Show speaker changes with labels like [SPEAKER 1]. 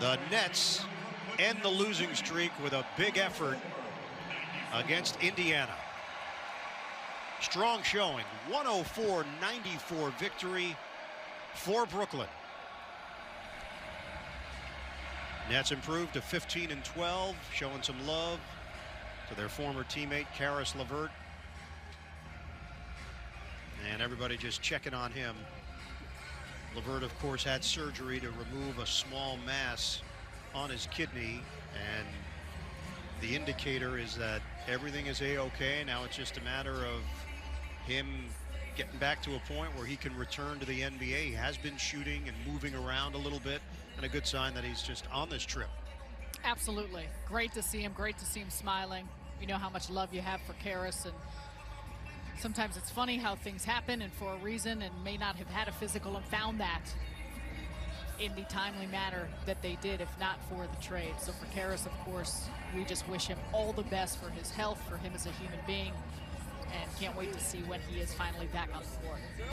[SPEAKER 1] The Nets end the losing streak with a big effort against Indiana. Strong showing, 104-94 victory for Brooklyn. Nets improved to 15 and 12, showing some love to their former teammate Caris LeVert. And everybody just checking on him. LeVert, of course, had surgery to remove a small mass on his kidney, and the indicator is that everything is a-okay. Now it's just a matter of him getting back to a point where he can return to the NBA. He has been shooting and moving around a little bit, and a good sign that he's just on this trip.
[SPEAKER 2] Absolutely. Great to see him. Great to see him smiling. You know how much love you have for Caris, and sometimes it's funny how things happen and for a reason and may not have had a physical and found that in the timely manner that they did if not for the trade. So for Caris, of course, we just wish him all the best for his health, for him as a human being, and can't wait to see when he is finally back on the floor.